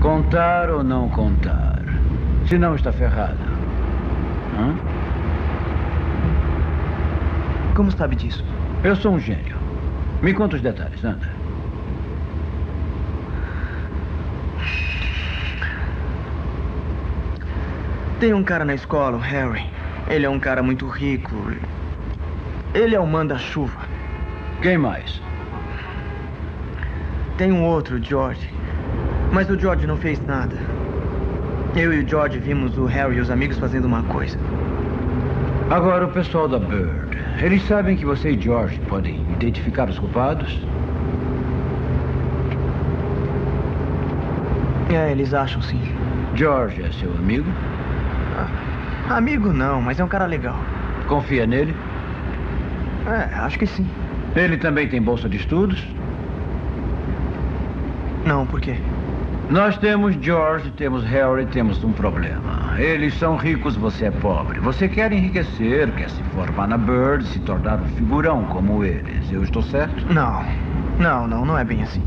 Contar ou não contar? Se não, está ferrado. Hã? Como sabe disso? Eu sou um gênio. Me conta os detalhes, anda. Tem um cara na escola, o Harry. Ele é um cara muito rico. Ele é o manda-chuva. Quem mais? Tem um outro, George. Mas o George não fez nada. Eu e o George vimos o Harry e os amigos fazendo uma coisa. Agora, o pessoal da Bird. Eles sabem que você e George podem identificar os culpados? É, eles acham sim. George é seu amigo? Ah, amigo não, mas é um cara legal. Confia nele? É, acho que sim. Ele também tem bolsa de estudos? Não, por quê? Nós temos George, temos Harry, temos um problema. Eles são ricos, você é pobre. Você quer enriquecer, quer se formar na Bird, se tornar um figurão como eles. Eu estou certo? Não. Não, não, não é bem assim.